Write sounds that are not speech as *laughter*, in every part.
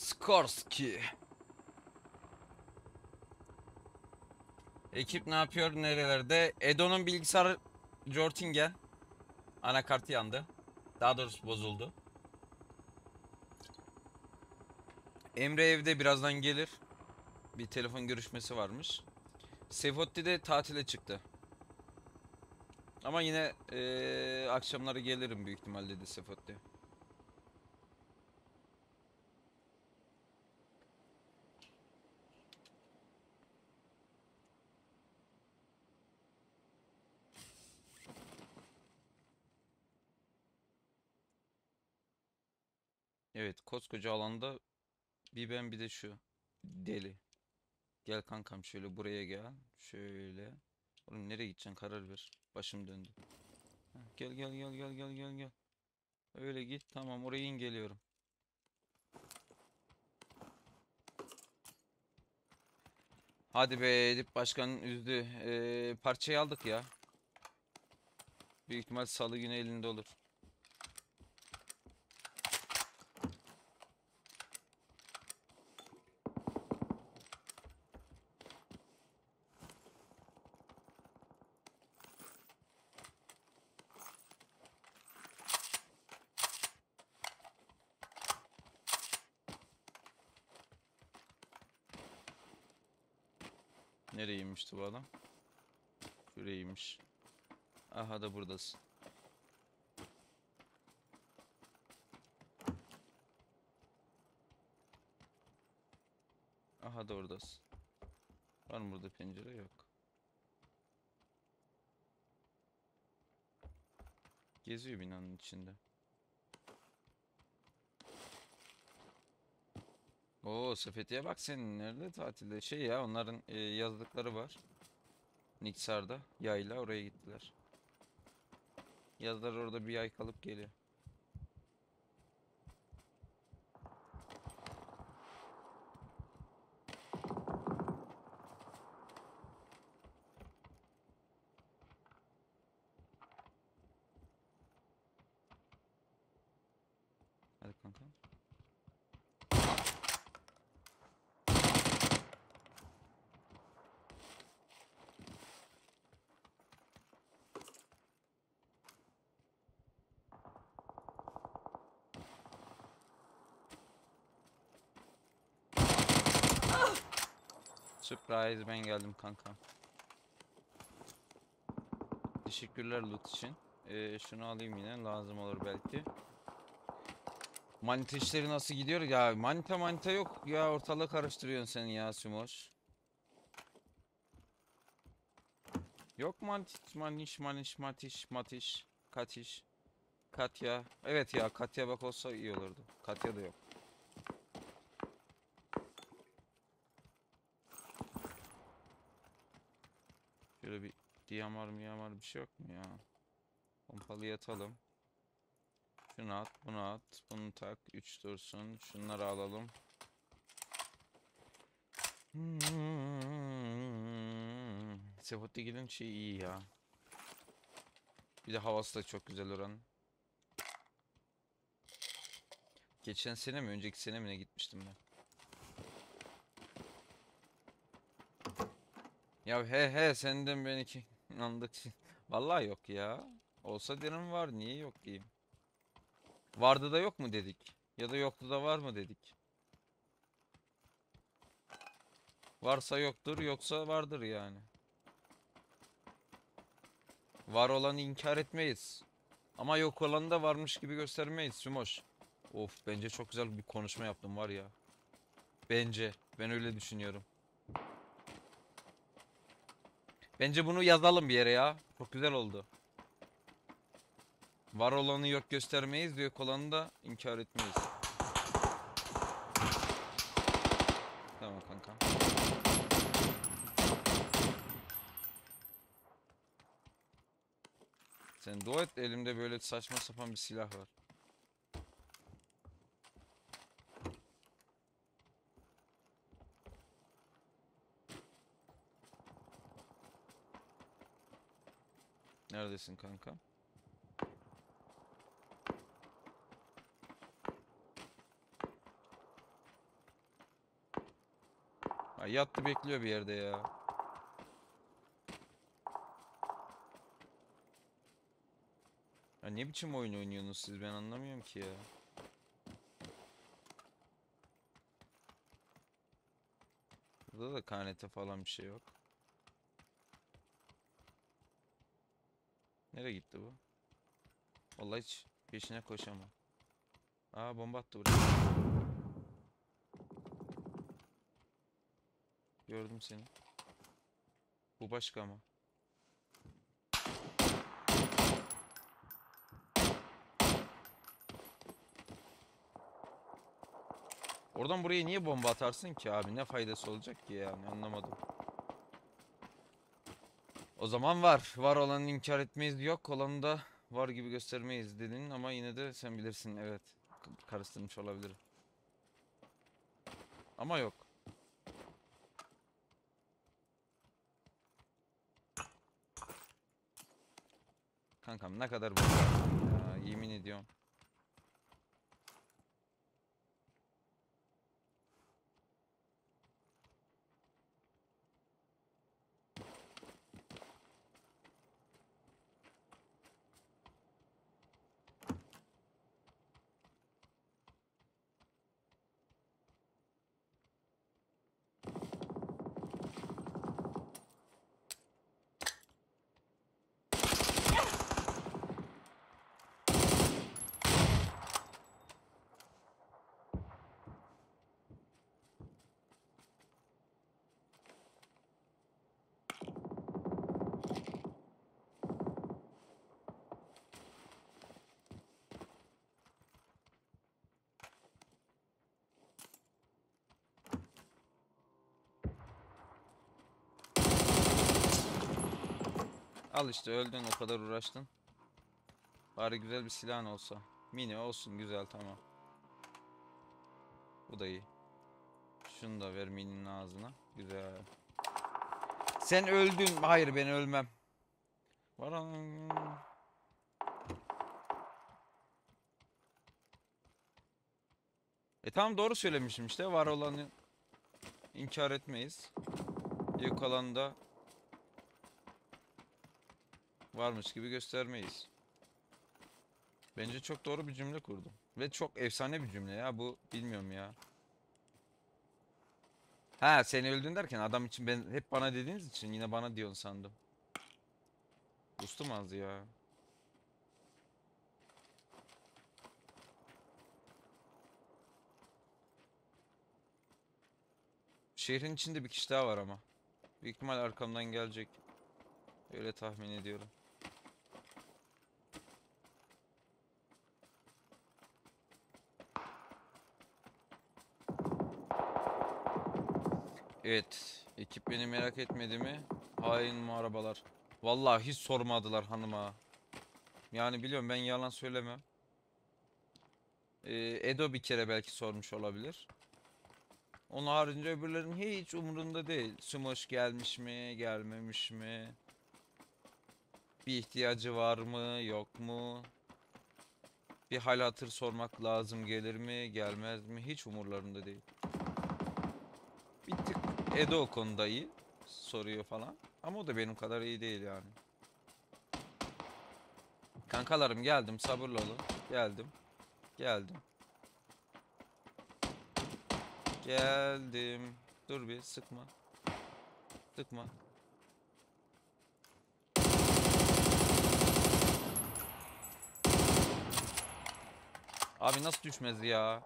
Skorsky. Ekip ne yapıyor nerelerde? Edo'nun bilgisayar Jortingen. Anakartı yandı. Daha doğrusu bozuldu. Emre evde birazdan gelir. Bir telefon görüşmesi varmış. Sefotti de tatile çıktı. Ama yine eee, akşamları gelirim büyük ihtimalle dedi Sefotti. Evet, koskoca alanda bir ben bir de şu deli. Gel kankam şöyle buraya gel. Şöyle. Oğlum nereye gideceksin karar ver. Başım döndü. Heh, Gel gel gel gel gel gel gel. Öyle git. Tamam oraya in geliyorum. Hadi be Edip Başkan üzdü. Ee, parçayı aldık ya. Büyük ihtimal salı günü elinde olur. Nereye bu adam? Şuraya. Aha da buradasın. Aha da oradasın. Var mı burada pencere? Yok. Geziyor binanın içinde. Oo sepetiye bak senin nerede tatilde şey ya onların e, yazlıkları var. Niksar'da yayla oraya gittiler. Yazlar orada bir ay kalıp geliyor. Hadi kanka. Surprise ben geldim kankam. Teşekkürler loot için. Ee, şunu alayım yine lazım olur belki. Manita işleri nasıl gidiyor ya? Manita manita yok ya ortalığı karıştırıyorsun sen ya Simoş. Yok mantit maniş maniş matiş matiş katiş Katya. Evet ya Katya bak olsa iyi olurdu. Katya da yok. Şöyle bir diyamar miyamar bir şey yok mu ya? Pompalı atalım. Şunu at, bunu at, bunu tak, 3 dursun. Şunları alalım. Hmm. Sefotik'in şey iyi ya. Bir de havası da çok güzel oranın. Geçen sene mi, önceki sene mi ne gitmiştim ben. Ya he he senden beni ki andık. *laughs* Vallahi yok ya. Olsa derim var niye yok diyeyim. Vardı da yok mu dedik. Ya da yoktu da var mı dedik. Varsa yoktur yoksa vardır yani. Var olanı inkar etmeyiz. Ama yok olanı da varmış gibi göstermeyiz Sümoş. Of bence çok güzel bir konuşma yaptım var ya. Bence. Ben öyle düşünüyorum. Bence bunu yazalım bir yere ya. Çok güzel oldu. Var olanı yok göstermeyiz, yok olanı da inkar etmeyiz. Tamam kanka. Sen dua et elimde böyle saçma sapan bir silah var. Neredesin kanka? Ha, yattı bekliyor bir yerde ya. Ya ne biçim oyun oynuyorsunuz siz ben anlamıyorum ki ya. Burada da KNT falan bir şey yok. Nereye gitti bu? Vallahi hiç peşine koşamam. Aa bomba attı buraya. Gördüm seni. Bu başka mı? Oradan buraya niye bomba atarsın ki abi? Ne faydası olacak ki yani anlamadım. O zaman var. Var olanı inkar etmeyiz yok. Olanı da var gibi göstermeyiz dedin ama yine de sen bilirsin evet. Karıştırmış olabilirim. Ama yok. Kankam ne kadar bu ya yemin ediyorum. Al işte öldün o kadar uğraştın. Bari güzel bir silahın olsa. Mini olsun güzel tamam. Bu da iyi. Şunu da ver mininin ağzına. Güzel. Sen öldün. Hayır ben ölmem. Var an- E tamam doğru söylemişim işte. Var olanı inkar etmeyiz. Yok olanı da varmış gibi göstermeyiz. Bence çok doğru bir cümle kurdum. Ve çok efsane bir cümle ya bu bilmiyorum ya. Ha seni öldün derken adam için ben hep bana dediğiniz için yine bana diyorsun sandım. Ustum az ya. Şehrin içinde bir kişi daha var ama. Büyük ihtimal arkamdan gelecek. Öyle tahmin ediyorum. Evet. Ekip beni merak etmedi mi? Hain mi arabalar? Vallahi hiç sormadılar hanıma. Yani biliyorum ben yalan söylemem. Ee, Edo bir kere belki sormuş olabilir. Onun haricinde öbürlerin hiç umurunda değil. Smosh gelmiş mi, gelmemiş mi? Bir ihtiyacı var mı, yok mu? Bir hal hatır sormak lazım gelir mi, gelmez mi? Hiç umurlarında değil. Bir tık Edo o konuda iyi. Soruyor falan. Ama o da benim kadar iyi değil yani. Kankalarım geldim sabırlı olun. Geldim. Geldim. Geldim. Dur bir sıkma. Sıkma. Abi nasıl düşmez ya?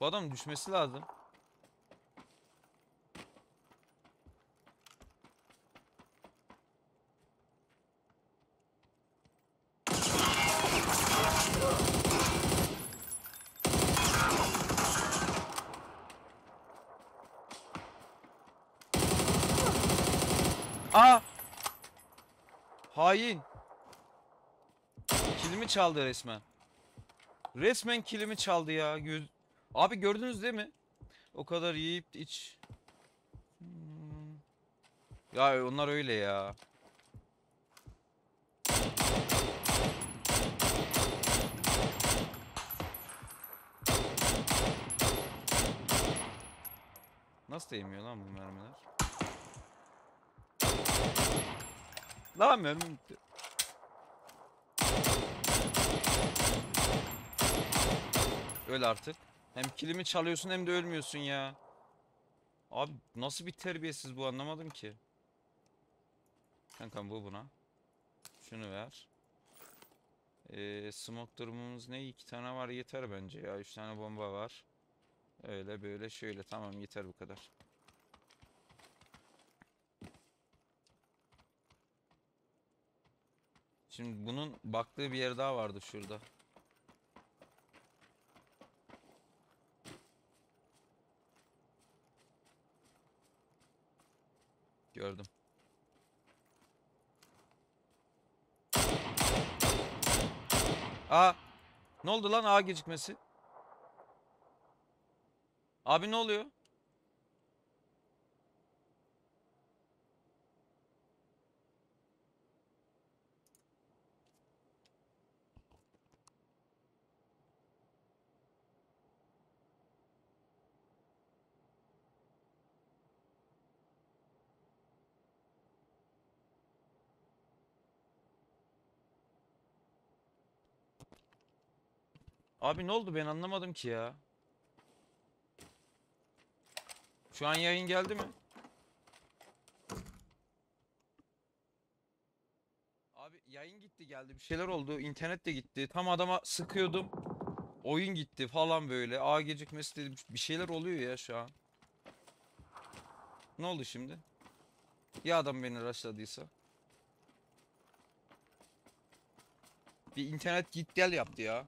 Bu adam düşmesi lazım. Aa! Hain. Kilimi çaldı resmen. Resmen kilimi çaldı ya. Abi gördünüz değil mi? O kadar yiyip iç. Hmm. Ya onlar öyle ya. Nasıl değmiyor lan bu mermiler? Lan mermi bitti. Öl artık. Hem kilimi çalıyorsun hem de ölmüyorsun ya. Abi nasıl bir terbiyesiz bu anlamadım ki. Kankam bu buna. Şunu ver. Ee, smoke durumumuz ne? İki tane var yeter bence ya. Üç tane bomba var. Öyle böyle şöyle tamam yeter bu kadar. Şimdi bunun baktığı bir yer daha vardı şurada. Gördüm. Aa! Ne oldu lan A gecikmesi? Abi ne oluyor? Abi ne oldu ben anlamadım ki ya. Şu an yayın geldi mi? Abi yayın gitti geldi bir şeyler oldu internet de gitti tam adama sıkıyordum oyun gitti falan böyle A gecikmesi dedim bir şeyler oluyor ya şu an. Ne oldu şimdi? Ya adam beni rushladıysa? Bir internet git gel yaptı ya.